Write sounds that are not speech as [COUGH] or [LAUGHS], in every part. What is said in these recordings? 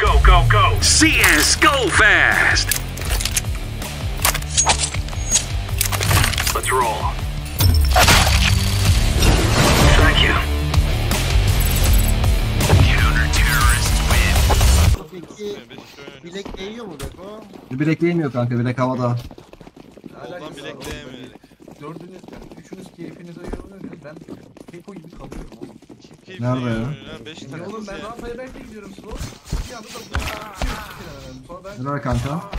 Go, go, go. CS Go Fast. Let's roll. Thank you. Counter-terrorists win. Peki bilek değiyor mu Beko? Bilek değmiyor kanka bilek havada. Ondan bilek değmiyor. Dördünüz, yani üçünüz keyfinize göre oynuyorsunuz. Ben Keko gibi kalıyorum oğlum. Keyif Nerede ya? ya? 5 Ya tane. oğlum ben rampaya ben de gidiyorum slow. Bir anda da bu Sonra ben Helal kanka.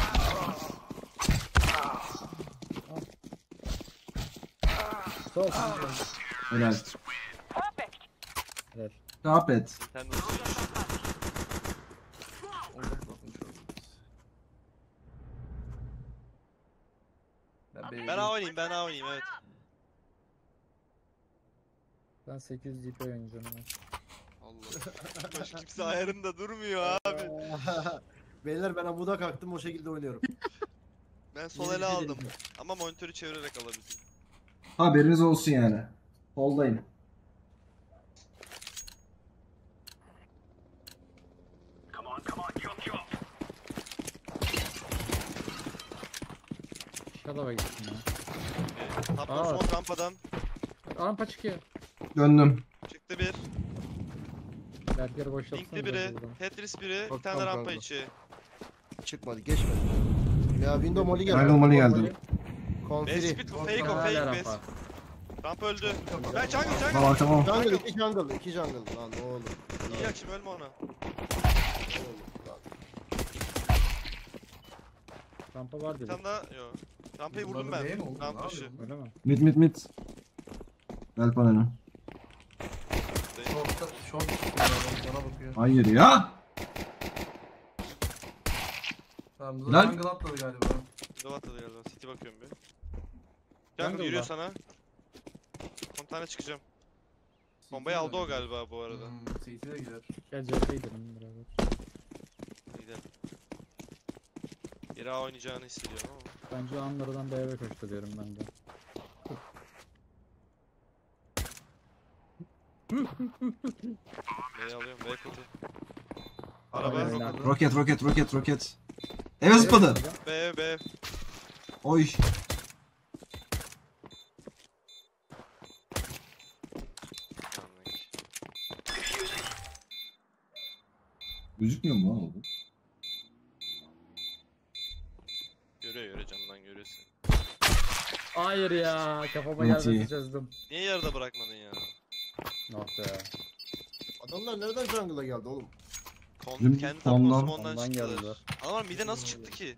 Sol. Helal. Evet. Kapet. Sen de ben, Ben A oynayayım, ben A oynayayım evet. Ben 800 DP oynayacağım ama. Allah. Baş kimse ayarında durmuyor abi. [LAUGHS] Beyler ben amuda kalktım o şekilde oynuyorum. Ben sol ele aldım. Ama monitörü çevirerek alabildim. Haberiniz olsun yani. Holdayım. Come on, come on, jump, jump. Shadow'a gittim ya. Taptan Aa. son rampadan. Rampa çıkıyor. Döndüm. Çıktı bir. Berger'i boşaltsana. Linkli biri. Tetris biri. Bir Bak, tane de tam rampa kaldı. içi. Çıkmadı geçmedi. Ya window molly geldi. Jungle Molly geldi. Konfiri. Bespit fake o Hala fake rampa. bes. Rampa öldü. Ben jungle Tamam jungle. arkama. Jungle iki jungle iki jungle. Lan ne olur. İyi açayım ölme ona. Rampa var Bir dedi. tane daha yok. Rampayı vurdum Bunlar da değil mi ben. Rampa Ne dışı. yapıyor Öyle mi? Mit mit mit. Gel paneli. Short'ta short bana bakıyor. Hayır ya. Tamam bu Lan. da jungle atladı galiba. Dova atadı galiba. City bakıyorum bir. Jungle Jungle yürüyor sana. 10 tane çıkacağım. Bombayı aldı o galiba bu arada. Hmm, CT de gider. Gel CT gidelim beraber. Gidelim. Geri A oynayacağını hissediyorum ama. Bence Anlara'dan B'ye koştu diyorum ben de. B'yi alıyorum. B kötü. Araba. Aynen. Roket roket roket roket. Eve zıpladı. B B. Oy. Gözükmüyor mu lan o? Görüyor görüyor camdan görüyorsun. Hayır ya kafama gelmesi çözdüm. Niye yarıda bırakmadın ya? Nokta ya. Adamlar nereden jungle'a geldi oğlum? Kon, kendi tapkosu ondan Ondan çıktılar. geldiler. Adamlar mide nasıl çıktı ki?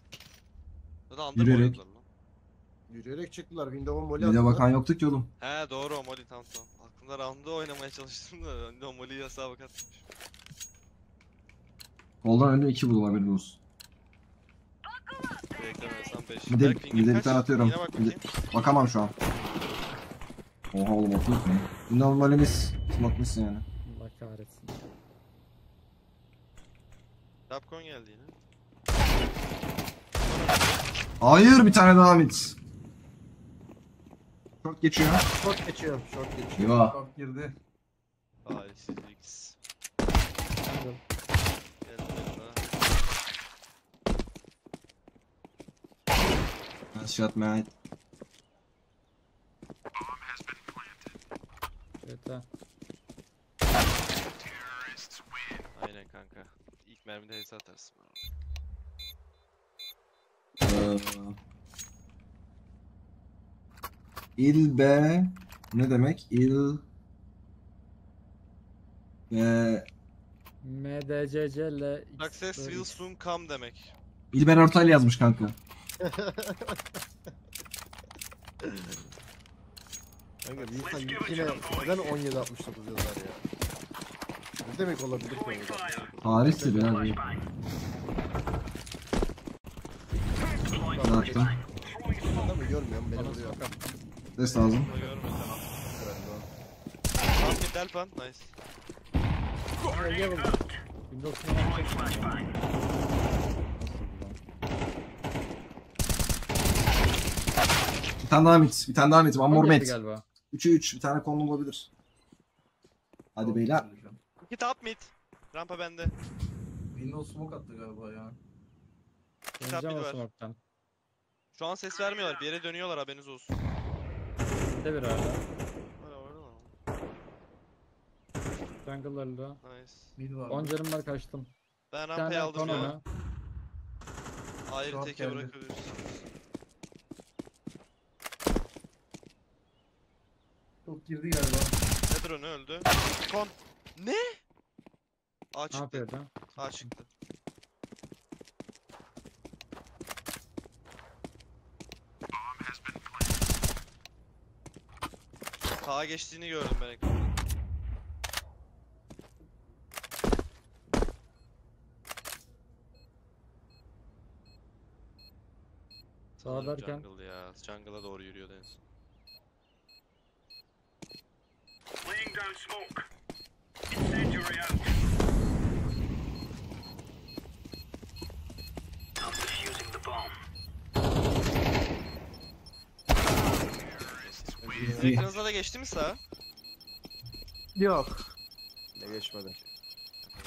Under Yürüyerek. Yürüyerek çıktılar window'a molly Bir de attılar. bakan yoktu ki oğlum. He doğru o Molly tamam tamam. Aklımda round'da oynamaya çalıştım da ben de o Molly'yi hesaba katmış. Holdan önde iki buldum haberin olsun. Beklemesem 5. Bir de- bir de bir tane atıyorum. Bir de-. Bakamam şu an. Oha oğlum mu? Bu normalimiz. Smoke'mışsın yani. Allah kahretsin. Capcom geldi yine. Hayır bir tane daha mit. Short geçiyor. Short geçiyor. Short geçiyor. Eyvah. Short girdi. Talihsizlik. Jungle. Geldi yanına. Nice shot man. Evet ha. Aynen kanka. İlk mermide HS atarsın. Ee, il be ne demek? Il be MDCC ile Success will soon come demek. İlber Ortaylı yazmış kanka. Kanka bir insan yine neden 17 69 yazar ya? Ne demek olabilir ki orada? Tarihtir ya. bir. Bıraktım. Adamı görmüyorum beni vuruyor. Ses lazım. Bir Delpan. Nice. Ege buldu. Windows'unu yapacak. Nasıl bu lan? Bir tane daha mit. Bir tane daha mit. One more Geldi mit. galiba. 3'e 3. Bir tane konu olabilir. Hadi beyler. İki top mid. Rampa bende. Windows smoke attı galiba ya. Var. smoke'tan. Şu an ses vermiyorlar. Bir yere dönüyorlar haberiniz olsun. Bir de bir mi? Jungle öldü. Nice. Mid var. 10 canım var kaçtım. Ben rampayı aldım ya. Short teke bırakabiliriz. Çok girdi galiba. Ne öldü? Kon. Ne? A Ne çıktı. yapıyordu? A çıktı. Sağa geçtiğini gördüm ben ekranda. Sağ Sanırım derken Jungle ya. Jungle'a doğru yürüyordu en son. Smoke. Incendiary out. I'm defusing the bomb. Sizin ekranınıza da geçti mi sağ? Yok. Ne geçmedi.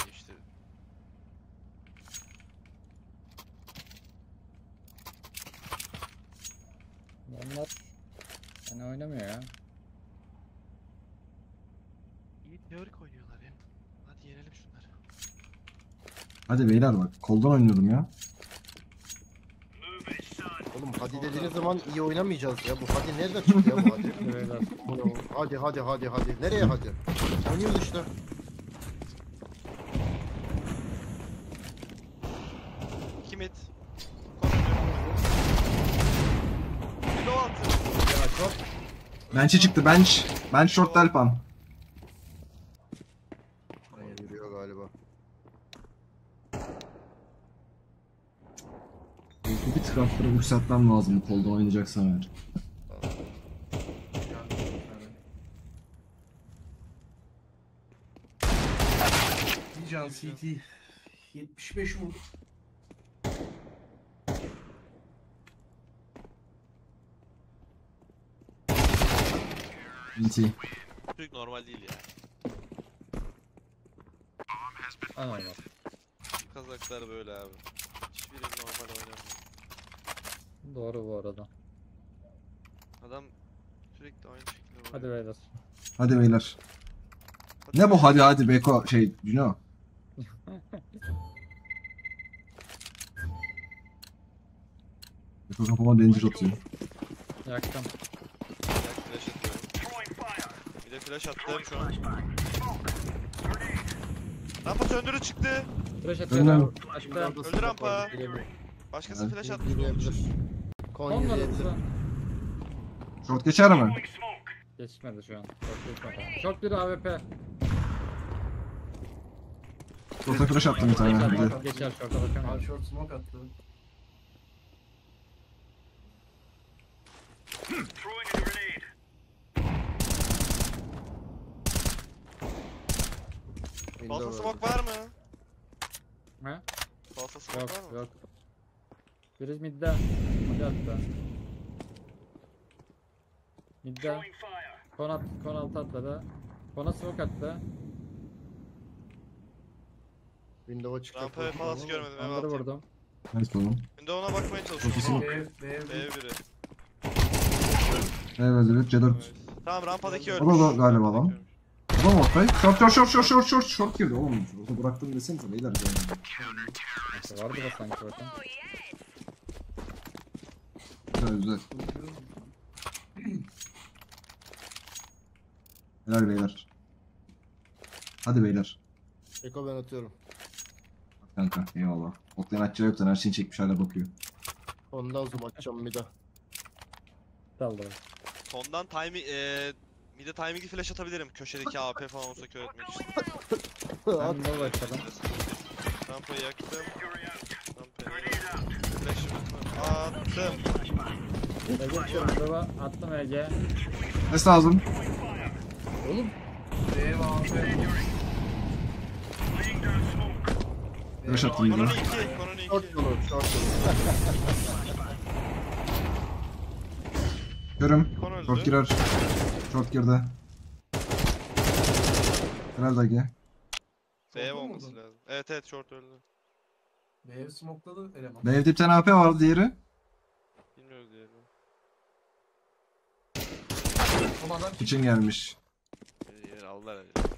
Geçti. onlar yani oynamıyor ya. İyi teorik oynuyorlar ya. Hadi yenelim şunları. Hadi beyler bak koldan oynuyorum ya. Oğlum hadi dediğiniz zaman iyi oynamayacağız ya. Bu hadi nereden çıktı ya bu hadi? [LAUGHS] Hadi hadi hadi hadi. Nereye hadi? Oynuyoruz işte. Çok. Bench'e çıktı bench. Bench short delpan. Hayır, yürüyor galiba. Bir tıkafları yükseltmem lazım bu koldan oynayacaksam eğer. Can CT. 75 vurdu. BT. Çocuk normal değil ya. Anormal. Bu kazaklar böyle abi. Hiçbiri normal oynamıyor. Doğru bu arada. Adam sürekli aynı şekilde oynuyor. Hadi beyler. Hadi beyler. Hadi Ne bu hadi hadi Beko şey Cino. [LAUGHS] Beko kafama danger atıyor. Yaktım. Bir dakika flash atıyorum. Bir de flash attım şu an. Rampa söndürü çıktı. Flash atıyorum. Açtım. Öldü rampa. Başkası flash attı. Yürüyebilir. Kon Onları yürüyebilir. sıra. Short geçer mi? Geçmedi şu an. Çok geçmedi. Çok bir AWP. Short'a flash attım bir tane. Bir de. Geçer, geçer şorta Hard bakamıyorum. short smoke attı. Throwing a grenade. Window öldü. smoke var mı? Ha? Falsa smoke Yok var mı? yok. Biri midde. Hadi hatta. Midde. Kon, at, kon altı atladı. Kona smoke attı. Window'a çıktı. Rampa ve palas görmedim. Ev Onları altı. vurdum. Nice oğlum. Window'una bakmaya çalışıyorum. B, B, Ev biri. Evet evet C4. Evet. Tamam rampadaki O ölmüş. da galiba lan. O da mı ortay? Short short short short short short short girdi oğlum. Orada bıraktım desenize beyler. Neyse, vardı da sanki bakın. Güzel. Helal beyler. Hadi beyler. Eko ben atıyorum. Kanka eyvallah. Otlayan açacağı yoktan her şeyi çekmiş hala bakıyor. Ondan zoom atacağım bir daha. Daldı. Sondan timing eee Mide timing'i flash atabilirim. Köşedeki AP falan olsa kör etmek için. At. Ben de başladım. Rampayı yaktım. Attım. Ege çıkıyorum. Baba attım Ege. Ses lazım. Oğlum. Down smoke. Flash attım bir Kononu daha. 2. Kononu 2. Short yolu, short yolu. [LAUGHS] Görüm. Short girer. Short girdi. B Short mu olması lazım. Evet evet short öldü. B smokladı eleman. Evde bir tane AP vardı diğeri. Bilmiyoruz diyelim. Son adam kim? İçin gelmiş. Yer aldılar herhalde.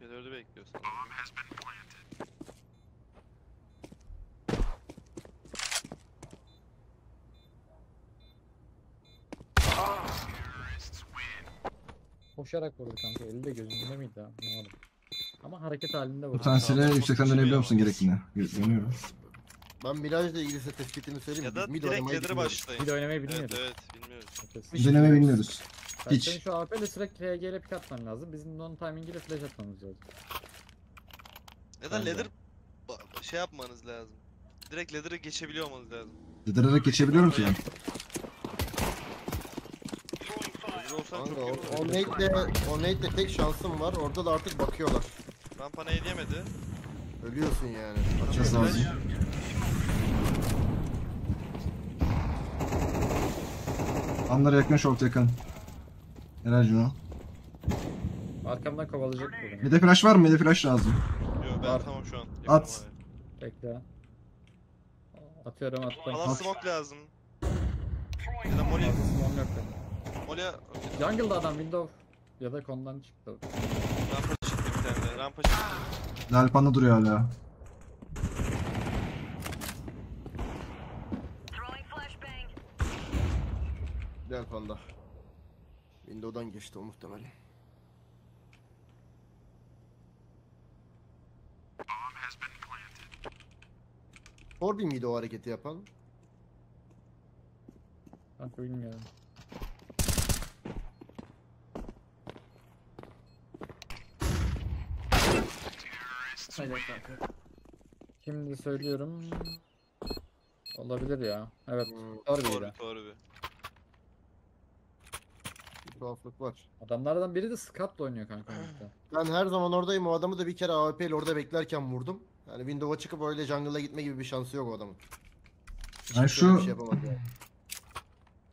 Bir dördü bekliyorsun. Koşarak vurdu kanka. Eli de gözünde miydi ha? Anlamadım. Ama hareket halinde Bu vurdu. tanesini Çok yüksekten dönebiliyor musun ama. gerektiğini? Dönüyorum. Ben Mirage'la ilgili size tespitini söyleyeyim. Ya mi? da Mid direkt oynamayı ladder'ı bilmiyoruz. başlayın. Bir de oynamayı Evet evet bilmiyoruz. Deneme bilmiyoruz. Bak Hiç. Senin şu AP ile sürekli HG ile pick atman lazım. Bizim de onun timingiyle flash atmamız lazım. Ya da Ben de. ladder ba- şey yapmanız lazım. Direkt ladder'ı geçebiliyor olmanız lazım. Dıdırarak geçebiliyorum ki ben. Ladder olsan çok Kanka iyi o, olur. o nade'le, o nade'le tek şansım var. Orada da artık bakıyorlar. Rampa nade yemedi. Ölüyorsun yani. Açacağız lazım. Anlara yakın, short yakın. Helal Juno. Arkamdan kovalayacak bu beni. Bir de flash var mı? Bir de flash lazım. Yo ben Var. tamam şu an. At. Bekle. Atıyorum attım. Bana smoke lazım. Ya da molly. Smoke yok benim. Molly Jungle'da adam window ya da kondan çıktı. rampa çıktı bir tane. Rampa çıktı. Lalpan'da duruyor hala. Throwing flashbang. Gel panda. Window'dan geçti o muhtemelen. Orbi miydi o hareketi yapan? Kanka bilmiyorum. Haydi kanka. Şimdi söylüyorum. Olabilir ya. Evet. Doğru Doğru biri. doğru bir. tuhaflık var. Adamlardan biri de Scott'la oynuyor kanka. [CLEARS THROAT] birlikte. Ben her zaman oradayım. O adamı da bir kere AWP ile orada beklerken vurdum. Yani Windows'a çıkıp öyle jungle'a gitme gibi bir şansı yok o adamın. Hiç Ben kimse öyle şu- şey yani.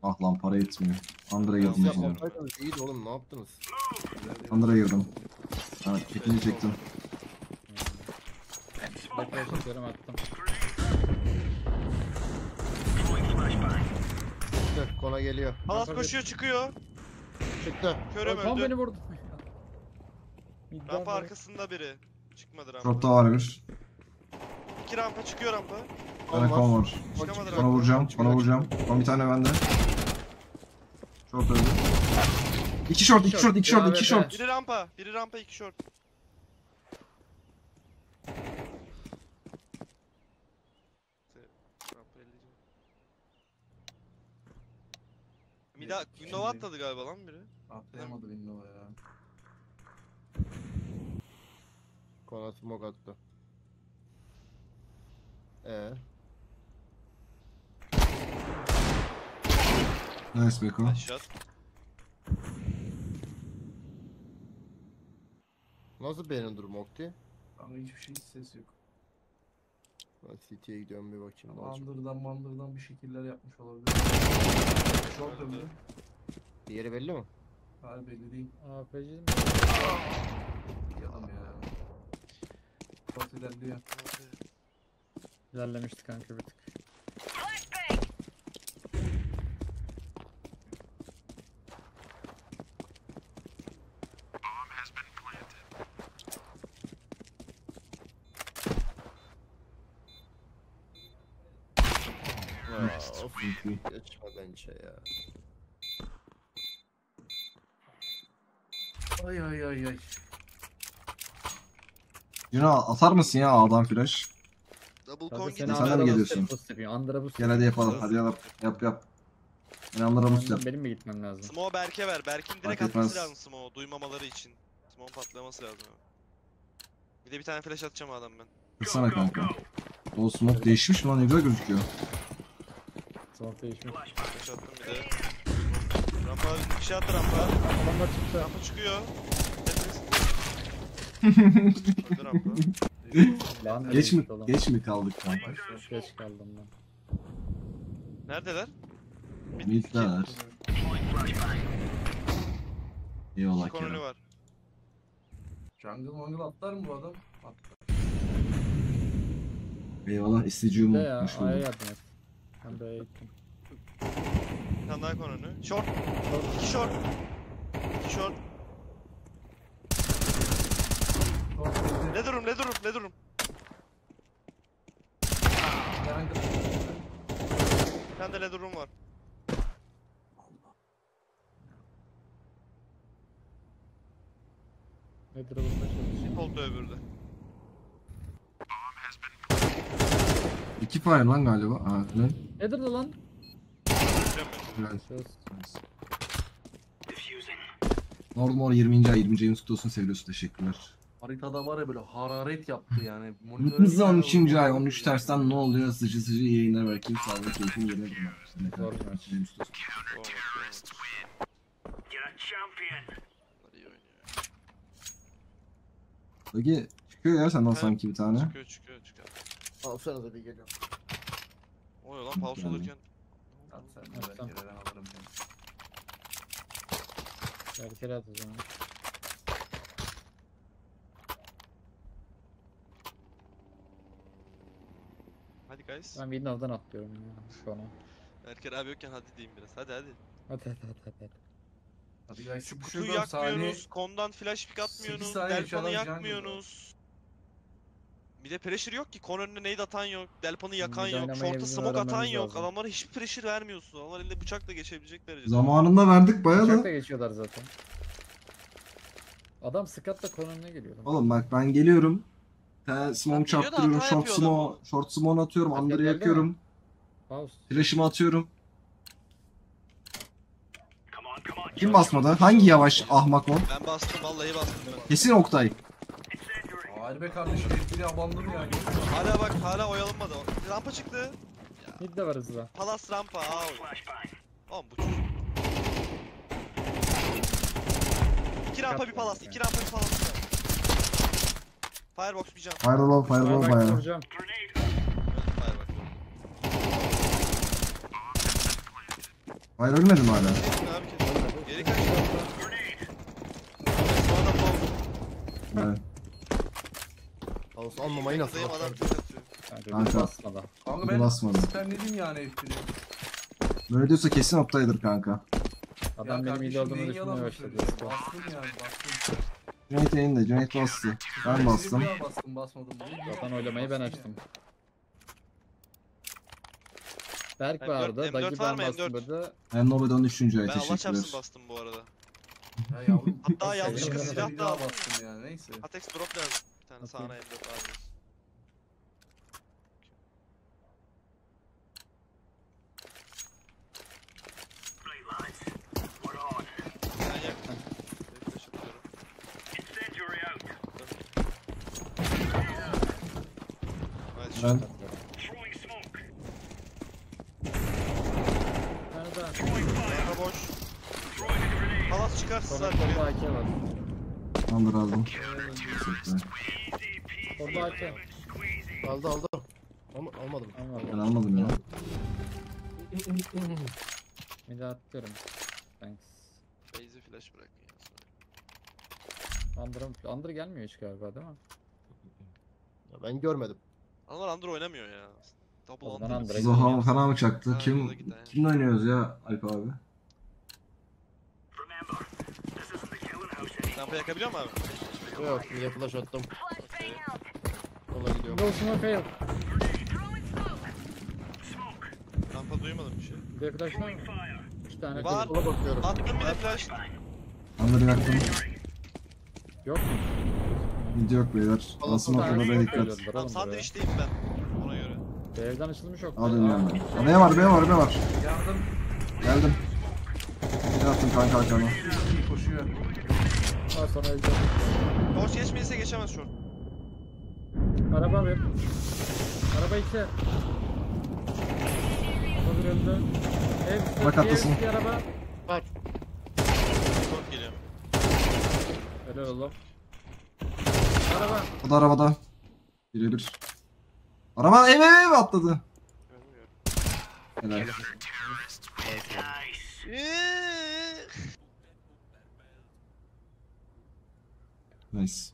Ah lan para yetmiyor. Under'a girdim şimdi. yapmasaydınız iyiydi oğlum ne yaptınız? Under'a girdim. Ha, ikinci çektim. Bekle çekiyorum attım. Çıktı. Kona geliyor. Rampa koşuyor çıkıyor. Çıktı. Körüm Tam öldü. beni vurdu. Midden Rampa direkt- arkasında biri. Çıkmadı rampa. Short'ta var bir. İki rampa çıkıyor rampa. Tane kon var. Çıkamadı rampa. vuracağım, ona vuracağım. Son bir tane bende. Short öldü. İki short, iki short, iki short, iki short. Biri rampa. Biri rampa iki short. Mida Windows'a atladı galiba lan biri. Atlayamadı Windows'a ya. Kona smoke attı. Ee, Nice Beko. Aşağı. nasıl beğenin durumu Okti? Ama hiçbir şey hiç ses yok. Ben CT'ye gidiyorum bir bakayım. ne olacak. Mandırdan mandırdan bir şekiller yapmış olabilir. Short öldü. Diğeri belli mi? Hayır belli değil. APC mi? Yalan ya. Short ilerliyor. İlerlemişti kanka bir tık. Flashbang. Aa, of. Bence ya. Ay ay ay ay. Juno atar mısın ya A'dan flash? Double con Sen de mi geliyorsun? boost Gel hadi yapalım, hadi yap. Yap yap. Ben Under'a boost yap. Benim mi gitmem lazım? Smoke Berk'e ver. Berk'in direkt Fark atması etmez. lazım smoke. Duymamaları için. Smoke patlaması lazım. Bir de bir tane flash atacağım adam ben. Kırsana kanka. O smoke değişmiş mi lan ne güzel gözüküyor. Smoke değişmiş. Flash attım bir de. Rampa bir şey attı rampa. Adamlar çıktı. Rampa çıkıyor. Öldü [LAUGHS] rampa. Lan Geç mi oğlum. geç mi kaldık kanka? Geç kaldım ben. Neredeler? Mid Midler. Eyvallah iki koloni Kerem. var. Jungle mangle atlar mı bu adam? At. Eyvallah istediğim De ya A'ya yardım et. Ben B'ye gittim. Bir tane daha koloni. Short. İki short. İki short. Ne durum ne durum ne durum. Bir tane de ne durum var. Nedir bulmaya çalışayım. Koltuğu öbürde. İki fire lan galiba. Aa, ne? Nedir lan? Nordmore 20. ay 20. ayın kutlu olsun seviyorsun teşekkürler. Haritada var ya böyle hararet yaptı yani. Bir 13. tane ay oldu. 13 tersten ne oluyor sıcı sıcı yayınlar belki sağlık keyfin yerine oynuyor. Peki çıkıyor ya senden sanki bir tane. Çıkıyor çıkıyor çıkıyor. Alsana da bir geliyor. O ne lan pause Yani. olurken. At sen de ben sen. yerden alırım seni. Erkele at o zaman. Hadi guys. Ben Windows'dan atlıyorum ya şu an. Erker abi yokken hadi diyeyim biraz. Hadi hadi. Hadi hadi hadi hadi. Hadi guys Şu kutuyu yakmıyorsunuz. Kondan flash pick atmıyorsunuz. saniye Delpan'ı adam jungle yakmıyorsunuz. Bir de pressure yok ki. Önüne nade atan yok. Delpan'ı yakan yok. Short'a bizim smoke atan yok. lazım. Adamlara hiçbir pressure vermiyorsun. Adamlar elinde bıçakla geçebilecek derecede. Zamanında verdik bayağı Uçak da. geçiyorlar zaten. Adam Scott'la konumuna geliyor. Oğlum bak ben geliyorum. Lan smoke da çarptırıyorum. hata Short yapıyor smoke, adam short smoke atıyorum. Fark Under'ı geldi yakıyorum. Faust. Flash'ımı atıyorum. Kim basmadı? Hangi yavaş ahmak o? Ben bastım vallahi bastım ben. Kesin Oktay. Hayır be kardeşim etkili abandım yani. Hala bak hala oyalanmadı. Rampa çıktı. Mid de var hızlı. Palas rampa. Aa. Oğlum bu çocuk. İki rampa bir palas. iki rampa bir palas. Firebox bir can. Firewall, firewall Bak bayağı. vuracağım. Grenade. Firebox. Fire ölmedim hala. Kesin abi kesin. Geri kaç. Grenade. Sonra pop. Evet. Alsın almamayı nasıl Dayım adam tek atıyor. Kanka Kanka. bir basmadan. Kanka ben basmadım. siperledim yani etkili. Böyle diyorsa kesin Oktay'dır kanka. Adam benim iyi olduğunu neyin düşünmeye başladı. Bastım yani bastım. Cüneyt elinde. Cüneyt bastı. Ben bastım. bir daha bastım basmadım. Zaten oylamayı ben açtım. Berk M4 vardı. M4 Dagi var ben mı? bastım M4? dedi. Ben Nobe'den 3. ay Ben Allah teşekkürler. çarpsın bastım bu arada. Ya. Ya yavrum. Hatta [LAUGHS] yanlışlıkla silah da aldım. bastım yani neyse. Atex drop lazım. Tane sağına M4 aldım. Right, lads. We're on. Ben. Bir flash atıyorum. Incendiary out. Evet, Ben fire. Rampa boş. Palas çıkar Sonra orada buraya. AK var. Under aldım. Teşekkürler. Orada AK. Aldı aldı. Alma, almadım. Ben Ama almadım ya. bir daha atıyorum. Thanks. Base'e flash bırakın ya. Under'ım, Under gelmiyor hiç galiba değil mi? Ya Ben görmedim. Adamlar under oynamıyor ya. Double O under. Under'a fena mı çaktı? Ha, Kim yola kimle oynuyoruz ya Alp abi? Rampa yakabiliyor mu abi? Yok flash attım. Yolsuma fail. Throwing smoke. Smoke. Rampa duymadım bir şey. Bir de flash var mı? İki tane Var. fail. Sola bakıyorum. Attım bir de flash. Under'ı yaktım. Yok mu? Mid yok beyler. Allah Asım ortada yok dikkat. Tamam sandviçteyim ben. Ona göre. Evden açılmış yok. Al dönüyorum ben. B var B var B var. Yardım. Geldim. Bir attım kanka arkana. Var sonra evde. Force geçmeyse geçemez şu an. Araba ver. Araba iki. Bir öldü. Ev, Bak atlasın. bir araba. Bak. Short geliyor. Helal oğlum. Araba. O da arabada. Birebir. Araba ev ev ev atladı. Görmüyorum. Helal. Nice.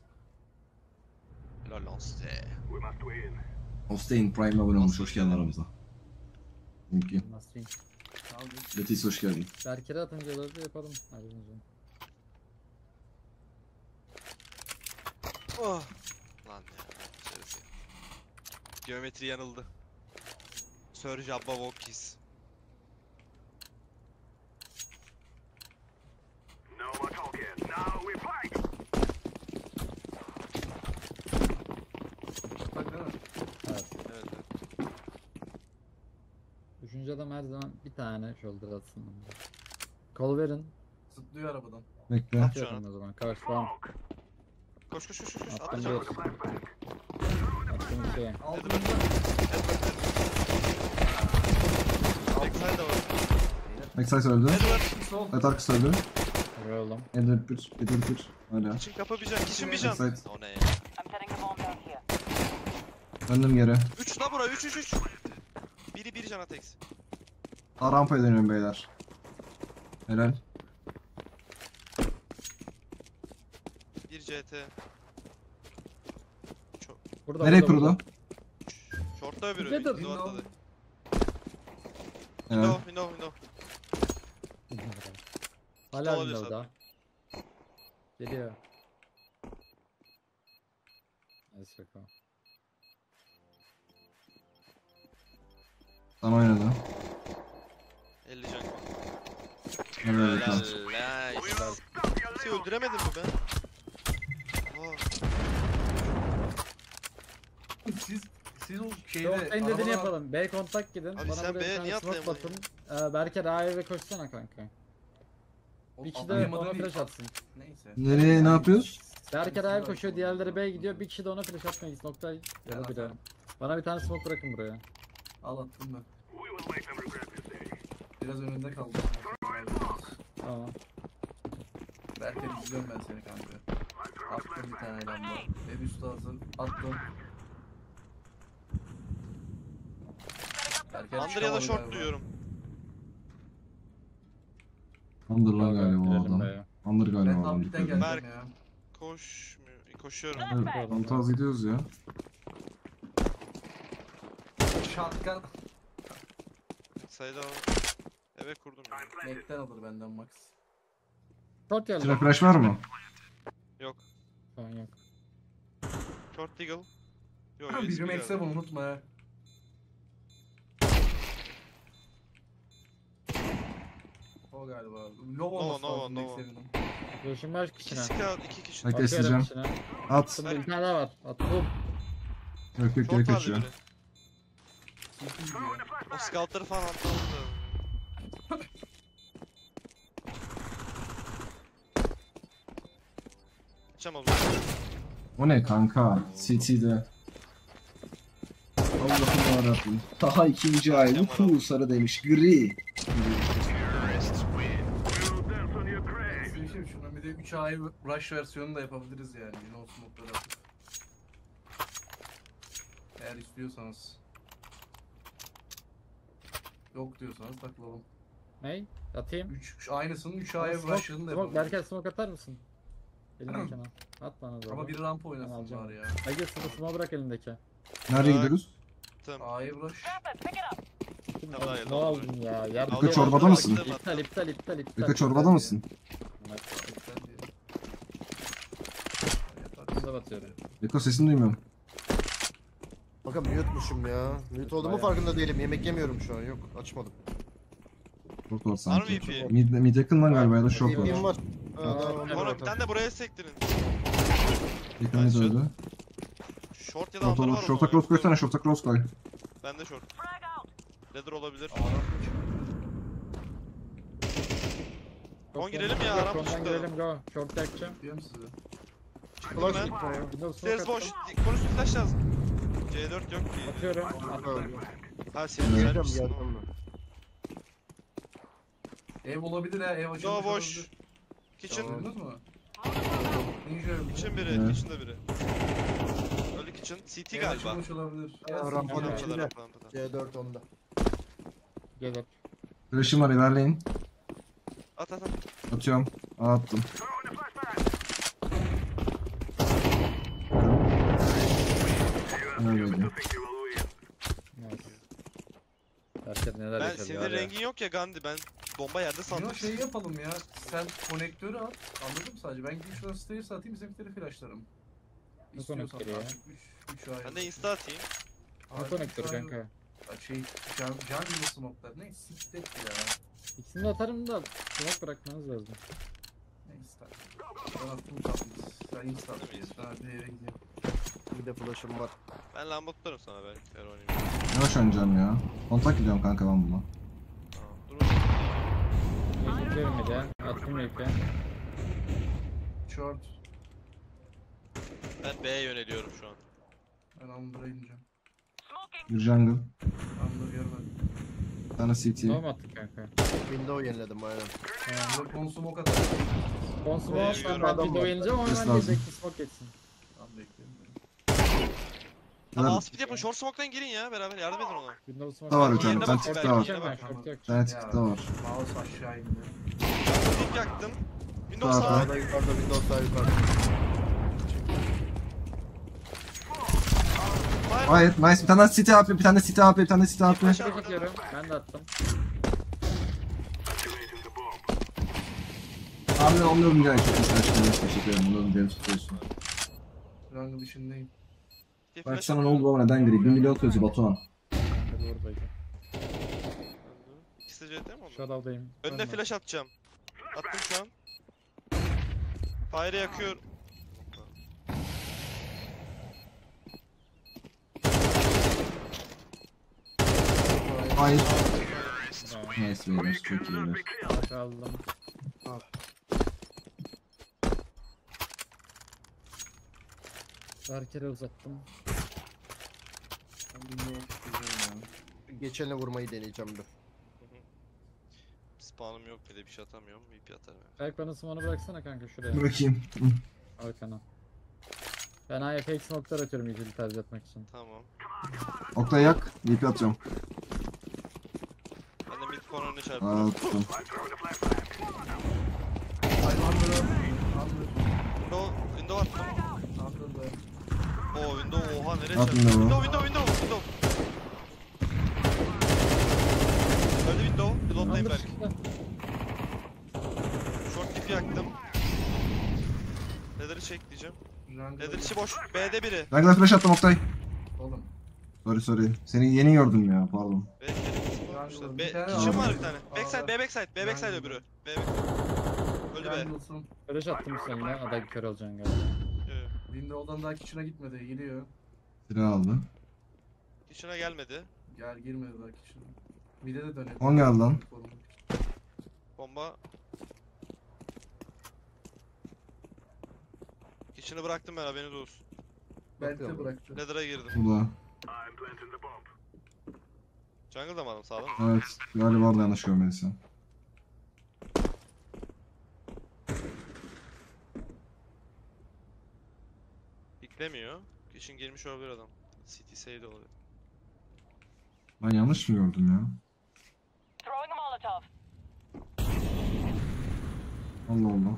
Helal lan size. We must win. Hostain Prime abone olmuş. Hoş geldin aramıza. Mümkün. Nasıl? Betis hoş geldin. Berker'e atınca da yapalım. Hadi bakalım. Oh. Lan ya. Şerisi. Geometri yanıldı. Sir Jabba Walkies. No more talking. Now we fight. Bak değil mi? Evet. Evet evet. Üçüncü adam her zaman bir tane shoulder atsın. Kol verin. Zıplıyor arabadan. Bekle. At şu an. Atıyorum o zaman. Kaç tamam. Koş koş koş koş. koş. Attım At bir. Attım bir şeye. Aldım. Backside de var. Backside öldü. Edward. Sol. Evet arkası öldü. Vuruyor oğlum. Edward 1. Edward 1. Hala. Kitchen kapı bir can. Kitchen bir can. Backside. O ne ya? Döndüm geri. 3 la bura 3 3 3. Biri bir can Atex. Sağ rampaya dönüyorum beyler. Helal. Bir CT. Çok. Burada, Nereye burada, kurulu? Short'ta öbürü. Window atladı. Window window window. burada. Hala olabilir window'da. Geliyor. Neyse bakalım. Sana oynadı. 50 can. Helal. Helal. Helal. Nice. Şey öldüremedin mi ben? Siz siz o şeyde Yok en dediğini arabadan- yapalım. B kontak gidin. Abi Bana sen buraya B'ye bir niye tane smoke batın. atlayamadın? Ee, Berker A'ya ve koşsana kanka. O- Bir kişi de atlayamadım ona değil. flash atsın. Neyse. Nereye ne yapıyoruz? Berker A'ya koşuyor, diğerleri B gidiyor. Bir kişi de ona flash atmaya gitsin. Nokta ya da Evet, biri. evet. Bana bir tane smoke bırakın buraya. Al attım ben. Biraz önünde kaldım. Tamam. Berker izliyorum ben seni kanka. Attım bir tane lamba. Ev üstü hazır. Attım. Berker Under ya da çıkamadı short galiba. duyuyorum. Under lan galiba o adam. Under Ben galiba o tam adam. geldim Berk. ya. Koşmuyor. Koşuyorum. Evet, Fantaz gidiyoruz ya. Shotgun. Sayıda eve kurdum ya. Mac'ten alır benden max. Short geldi. İçine flash var mı? Yok. An yok. Short Deagle. Yok Biri USB max'e geldi. bunu unutma ha. O galiba. Low olması lazım Nova. max'e bunun. Flash'ım var İki kişine. iki kişi. Bekle Bakıyorum kişine. At. Attım bir tane daha var. Attım. Yok yok geri Short vardı kaçıyor. biri. O scoutları falan atladı da. Geçeceğim oğlum. O ne kanka? CT'de. Allah'ım yarabbim. Daha ikinci ay. Uhu sarı demiş. Gri. Şey şuna bir de 3 ay rush versiyonu da yapabiliriz yani. Yine o smoke'ları atıp. Eğer istiyorsanız. Yok diyorsanız takılalım. Ney? Atayım. 3 aynısının 3 aya rush'ını da yapabiliriz. Berker smoke atar mısın? Elindekine. At bana doğru. Ama bir rampa oynasın alacağım. bari ya. Ege sıkı smoke bırak elindeki. Nereye Aa. gidiyoruz? Tamam. A'ya Tamam, ne hayır, aldın ya? Beko Aldım, çorbada aldım, mısın? attım, İptal iptal iptal iptal. Beko çorbada mısın? Sen diye. Batıyorum. Beko sesini duymuyorum. Bakın mute'muşum ya. Mute olduğumu Bayağı. farkında değilim. Yemek yemiyorum şu an. Yok açmadım. Short var Var sanki. mı VP? Mid, mid yakın lan galiba ya da short VP'm var. Sonra var. bir tane de buraya sektirin. Bir tanesi öldü. Short ya da under Short'a var short'a cross koysana. Short'a cross koy. Bende short. Leather olabilir. On girelim ya, aram ondan çıktı. girelim go. Short yakacağım. Diyorum size. Flash ben. gitti o. Windows smoke Stairs boş. attım. Konuş flash lazım. C4 yok ki. Atıyorum. Attım. Ha sen Geldim ben. Ev olabilir ha ev açılmış. No boş. Kitchen. Gördünüz mü? Ninja. Kitchen biri. Evet. Kitchen'da biri. Öldü kitchen. CT Ev galiba. açılmış olabilir. Ya, Rampada içinde. rampada rampada. C4 onda. Gelir. Flash'ım var ilerleyin. At at at. Atıyorum. Aa, attım. Öyle diyor. Nice. Berker neler Ben yaşadı senin ya. rengin yok ya Gandhi ben bomba yerde sandım. Yo şey yapalım ya. Sen konektörü at. Anladın mı sadece? Ben gidip şuradan stairs atayım bizimkileri flashlarım. Ne İstiyorsan konektörü ya? artık 3 3 ay. Ben de insta atayım. Ne konektörü kanka? Şey, can, jungle smoke'lar. Ne? Siktir ya. İkisini de atarım da smoke bırakmanız lazım. Neyse tamam. Ben attım tatlıyız. Sen insta at. Ben diğeri gidiyor. Bir de flash'ım var. Ben lamba tutarım sana oynayayım. Yavaş oynayacağım ya. Kontak gidiyorum kanka ben buna. Mecbur bir de. Attım ilk Short. Ben B'ye yöneliyorum şu an. Ben Under'a ineceğim. Bir jungle. Under görmedim. Bir tane CT. Tamam attık kanka. Window yeniledim aynen. Under kon smoke atar. Ee, ben yürüyorum. Adam video var. oynayacağım ama ben lazım. diyecektim smoke geçsin. Tamam bekleyelim. Hadi Lan, aspid yapın. Short smoke'tan girin ya beraber. Yardım edin ona. Windows smoke. Da var bir tane, bir short tık yok, var. Bir tane tık da var. Mouse aşağı indi. Dip yaktım. Windows Sağ, sağ. Sağda yukarıda Windows sağ yukarıda. Hayır. Hayır nice bir tane daha CT AP bir tane CT AP bir tane CT AP. Atıyorum. Ben de attım. Abi onların bir hareket istersen teşekkür ederim. Onların beni tutuyorsun. Jungle içindeyim. Bir Bak sana ne oldu baba neden gri? 1 milyon atıyoruz Batuhan. Ben de buradaydım. İkisi de CT mi oldu? Shadow'dayım. Önüne Ölme. flash atacağım. Attım şu an. Fire'ı yakıyorum. Hayır. Nice beyler çok iyi beyler. Bak aldım. Berker'e uzattım. Ben bilmiyorum. Güzel ya. Geçene vurmayı deneyeceğim bir. Spawn'ım yok bir de bir şey atamıyorum. VP atarım. yani. Berk bana smoke'u bıraksana kanka şuraya. Bırakayım. Arkana. Ben A'ya fake smoke'lar atıyorum yüzünü tercih etmek için. Tamam. Oktay yak. VP atacağım. Ben de mid corner'ını çarptım. Aa tuttum. Under'a. Under. Window, window attım. Oo window oha nereye At çarptı? window'u. Window window window window. Öldü window. Under belki. Short dip yaktım. Leather'ı çek diyeceğim. Leather içi boş. B'de biri. Jungle'a flash attım Oktay. Oğlum. Sorry sorry. Seni yeni gördüm ya pardon. B kelimesi koymuşlar. Bir B kitchen var bir tane. Backside B backside. B backside öbürü. B backside. Öldü B. Jungle'sın. Flash attım seninle. Aday kör olacaksın galiba. Yo, yo. Windows'dan daha kitchen'a gitmedi. Geliyor. Silah aldı. Kitchen'a gelmedi. Gel girmedi daha kitchen'a. Mide de dönüyor. On geldi lan. Bomba. Kitchen'ı bıraktım ben haberiniz olsun. Belki de Bakıyorum. bıraktı. Leather'a girdim. Bomb. Jungle'da mı adam sağda mı? Evet. Galiba orada yanlış görmediysen. Piklemiyor. Kitchen girmiş olabilir adam. City save de olabilir. Ben yanlış mı gördüm ya? Throwing a Molotov. Allah Allah.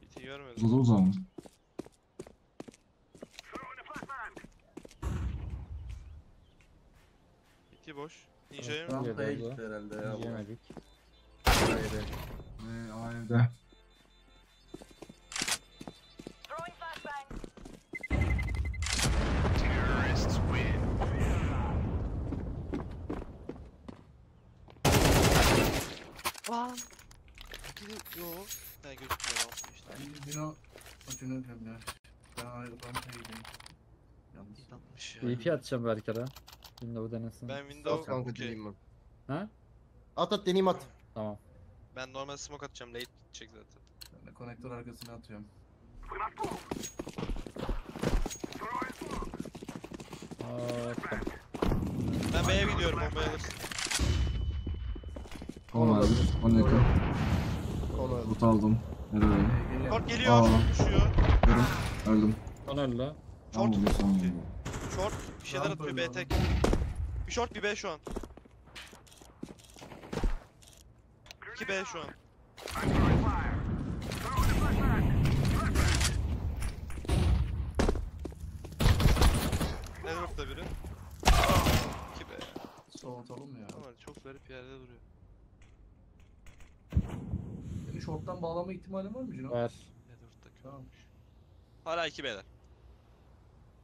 City görmedim. Uzadı zaman. City boş. Ninja'ya mı? Rampaya gitti herhalde ya. bu. Yiyemedik. Hayır. Ve A Lan. Gidip yo. Ha gözükmüyor işte. Ben Dino ucunu diyorum ya. Ben ayrı rampaya gideyim. Yalnız. Yanlış ya. VP atacağım Berker'e. Window denesin. Ben At window kanka okey. deneyeyim ben. Ha? At at deneyeyim at. Tamam. Ben normal smoke atacağım late çek zaten. Ben de konektör arkasına atıyorum. Aa, tamam. Ben B'ye gidiyorum bombayı alırsın. Olmadı. On yakın. Loot aldım. Helal olsun. Ee. Short geliyor. Aa. Short düşüyor. Görüm. Öldüm. Öldü. Tam Short. son vurdu. Short bir şeyler atıyor B tek. Bir short bir B şu an. 2B şu an. Network'ta biri. 2B. Soğutalım ya. Ama çok garip yerde duruyor. Short'tan bağlama ihtimalin var mı Cino? Var. Network'ta Tamam. körmüş. Hala 2B'ler.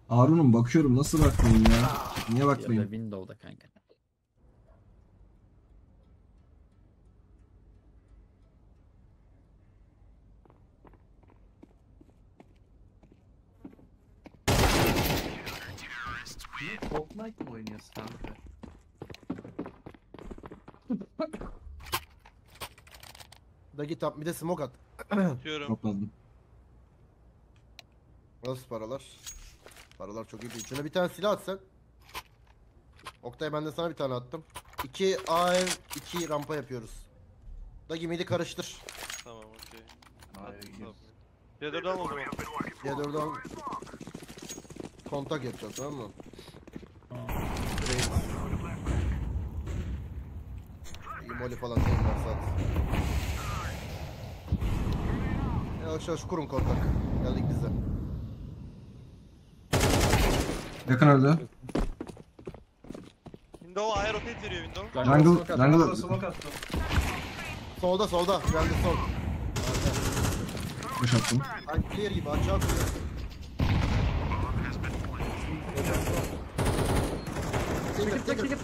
Harun'um bakıyorum nasıl bakmayayım ya? Niye Ya da bakmayayım? Windows'da kanka. Fortnite mı oynuyorsun kanka? [LAUGHS] Da git up bir de smoke at. Atıyorum. Topladım. Nasıl paralar? Paralar çok iyi değil. Şuna bir tane silah at sen. Oktay ben de sana bir tane attım. 2 AM 2 rampa yapıyoruz. Da midi karıştır. Tamam okey. Hayır, Attım, gir. tamam. C4'ü al o zaman. C4'den kontak yapacağız tamam mı? Reis. İyi moli falan değil varsa at. Yavaş yavaş kurun kontak. Geldik biz de. Yakın öldü. Window A'ya rotate veriyor Window. Jungle, jungle. smoke attım. Solda solda. Geldi sol. Koş attım. Ay clear gibi koyuyor. Çekip çekip çekip.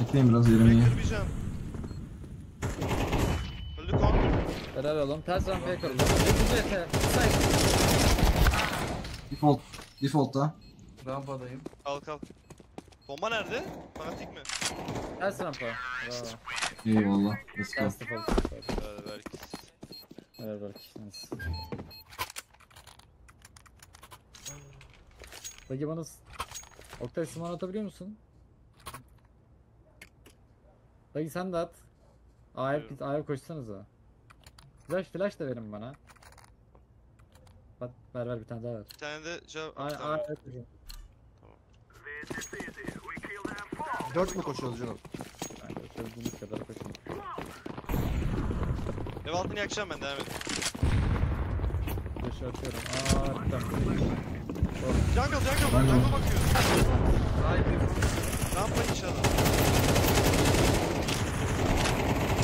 Bekleyin biraz yerimi iyi. Kırmayacağım. Öldü kon. Helal oğlum. Ters rampaya kuruldu. Default. Default'ta. Rampadayım. Kalk kalk. Bomba nerede? Fanatik mi? Ters rampa. Bravo. Eyvallah. Let's go. Ters default. Ee, belki. Helal bak. Nice. Peki bana s- Oktay smart atabiliyor musun? Dayı sen de at. A'ya Atıyorum. A'ya koşsanıza. Flash flash da verin bana. Bak ver ver bir tane daha ver. Bir tane de cevap. A'ya Tamam. A'ya koşun. 4 mü koşuyoruz canım? Kanka söylediğiniz kadar koşun. Ev altını yakacağım ben devam et. Flash'ı atıyorum. Aa bir dakika. Jungle jungle. Jungle. Jungle bakıyor. Haydi. Rampa inşallah.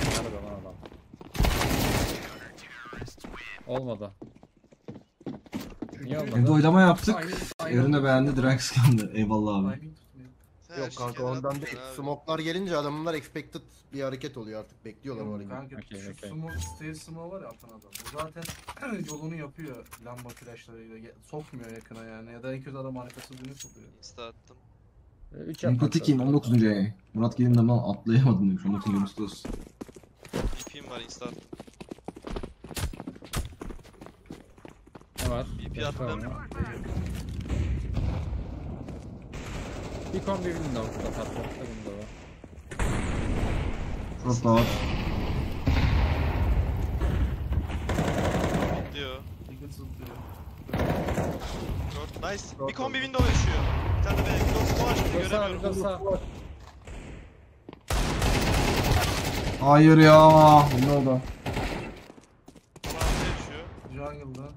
Nerede lan adam? Olmadı. Niye olmadı? Evde oylama yaptık. Ürün de beğendi. Direkt kıskandı. Eyvallah abi. Yok kanka ondan değil. abi. Smoke'lar gelince adamlar expected bir hareket oluyor artık. Bekliyorlar o hareketi. kanka Okey, şu okey. smoke, stairs smoke var ya atan adam. O zaten [CLEARS THROAT] yolunu yapıyor lamba flashlarıyla. Ge- Sokmuyor yakına yani. Ya da en kötü adam arkası dönüp oluyor. Insta attım. 3 Empatik'in 19. ayı. Murat gelin de ben atlayamadım demiş. 19. Ağustos. VP'm var insta attım. Var? BP attım. var? Bir kombi window. Patlattı window'u. Short da var. Diyor. Short. Nice. Bir kombi window yaşıyor. Bir tane de. Window Window sağ, göremiyorum. window sağ. Hayır ya. Ne oldu? Jungle'da.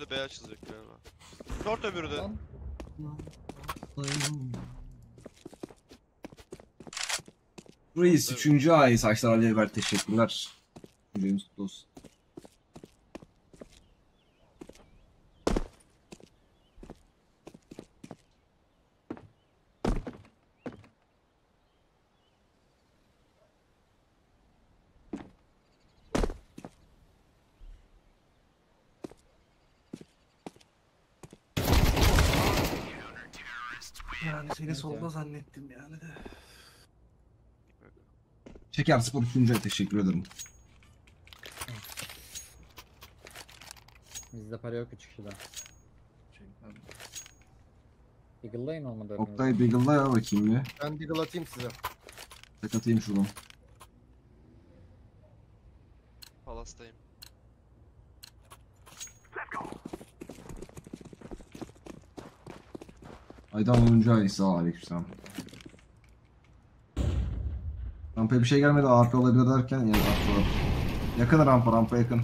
Öbürü de B açılacak galiba. Short öbürü de. Reis 3. ay. Saçlar Ali Eber teşekkürler. James kutlu olsun. Yani seni Evet solda ya. zannettim yani de. Şeker Spor 3. ay teşekkür ederim. Bizde para yok 3 kişiden. Çekmem. Eagle'layın olmadı. Oktay Beagle'da ya bakayım bir. Ben deagle atayım size. Tek atayım şuradan. Palas'tayım. Aydan 10. ay sağ aleykümselam. Rampaya bir şey gelmedi. AP olabilir derken yani attılar. Yakın rampa rampa yakın.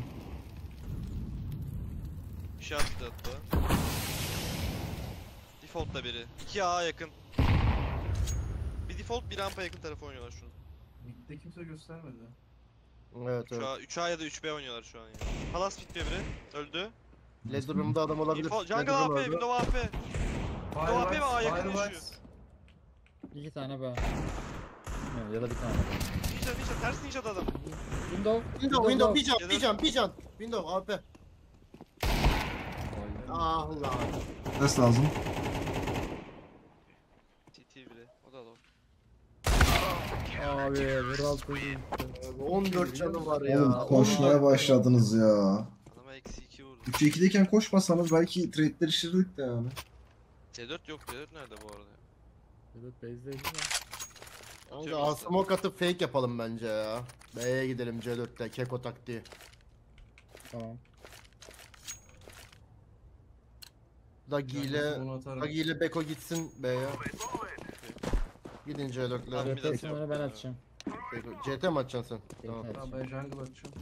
Bir şey attı hatta. Default'ta biri. 2 A yakın. Bir default bir rampa yakın tarafı oynuyorlar şu an. Mid'de kimse göstermedi. Evet evet. Şu an 3 A ya da 3 B oynuyorlar şu an yani. Palas bitmiyor biri. Öldü. Led Room'da adam olabilir. Led jungle AP, orada. window AP. Ver, aa, yakın yaşıyor. İki tane be. Bilmiyorum, Ya da bir tane. Ninja ninja ters ninja'da adam. Window. Window, window, bir Ya can, da- bir can, bir can. Window, AP. Ah lan. Ses lazım. TT biri. O da low. Abi Vural 14 canı var ya. Oğlum koşmaya başladınız ya. Adama eksi 2 vurdu. 3'e 2'deyken koşmasanız belki trade'ler işirdik de yani. C4 yok C4 nerede bu arada? Evet base'deydi de. Kanka al smoke atıp fake yapalım bence ya. B'ye gidelim C4'te keko taktiği. Tamam. Dagi ile atarım. Dagi ile Beko gitsin B'ye. Gidin Tamam, C4'le. bir. Rotation'ını ben atacağım. Beko- CT mi atacaksın sen? Tamam. Tamam ben jungle açacağım.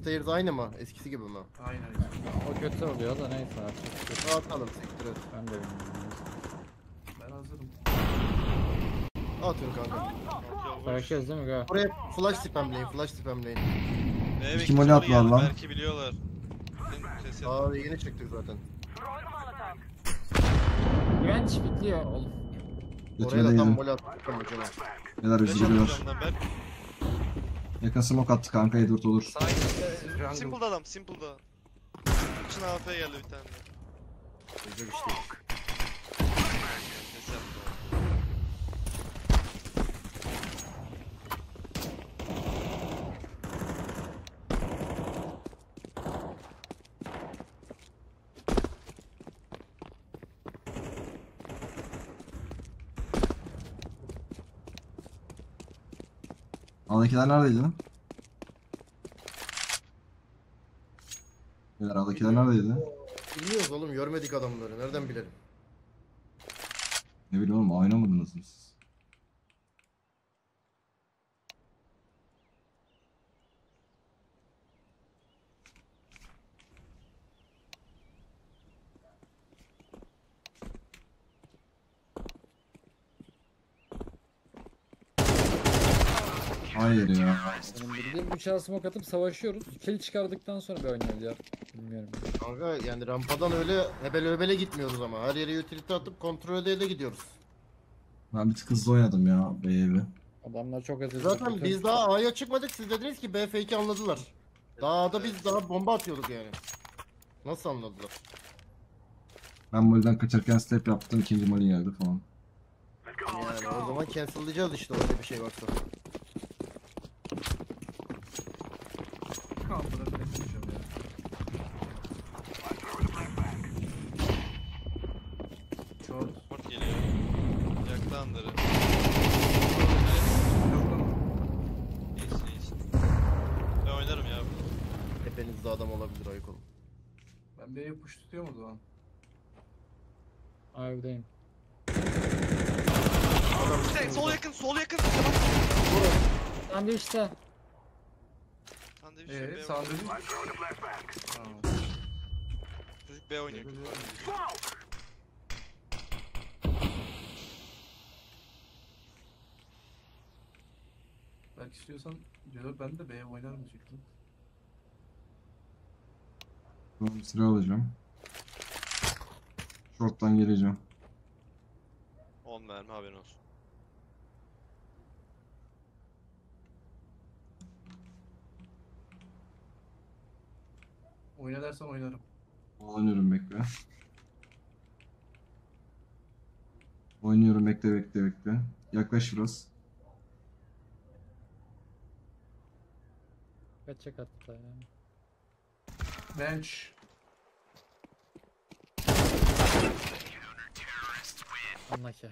Stairs aynı mı? Eskisi gibi mi? Aynen. O kötü oluyor da neyse artık. Atalım siktir et. Ben de bilmiyorum. Ben hazırım. Atın kanka. Savaşıyoruz değil mi Go? Buraya flash spamleyin, flash spamleyin. Ve İki bekle, moli sonra attılar geldi, lan. Belki biliyorlar. Senin. Aa yeni çıktık zaten. Güvenç bitiyor oğlum. Oraya Götüme da tam değdim. mole attık ama canım. Neler Berk. Yakın smoke attı kanka Edward olur. Jungle. Simple'da adam, Simple'da. İçine AP geldi bir tane. Güzel işte. A'dakiler neredeydi lan? Beyler A'dakiler neredeydi? Bilmiyoruz oğlum görmedik adamları. Nereden bilelim? Ne bileyim oğlum oynamadınız mı siz? Hayır ya. Benim bildiğim bıçağı smoke atıp savaşıyoruz. Kill çıkardıktan sonra bir oynuyoruz ya. Bilmiyorum. Kanka yani rampadan öyle hebele hebele gitmiyoruz ama. Her yere utility atıp kontrol ede de gidiyoruz. Ben bir tık hızlı oynadım ya B'yi. Adamlar çok hızlı. Zaten Bütün- biz daha A'ya çıkmadık siz dediniz ki B fake'i anladılar. Daha A'da biz daha bomba atıyorduk yani. Nasıl anladılar? Ben moliden kaçarken step yaptım ikinci moli geldi falan. Yani o zaman cancel'layacağız işte öyle bir şey varsa. Counter'a kaçacağım ya. Short. Port geliyor. Yaktı anları. İyisin iyisin. Ben oynarım ya. Tepenizde adam olabilir ayık olun. Ben B'ye push tutuyorum o zaman. Evdeyim. Şey, sol yakın, sol yakın. De işte. Sandviç Eee B sandviç. oynuyor. Tamam. Çocuk B oynuyor. Belki istiyorsan C4 ben de B'ye oynarım diyecektim. Ben bir sıra alacağım. Short'tan geleceğim. 10 mermi haberin olsun. Oyna dersen oynarım. Oynuyorum bekle. Oynuyorum bekle bekle bekle. Yaklaş biraz. Kaçacak hatta ya. Bench. Anla ki.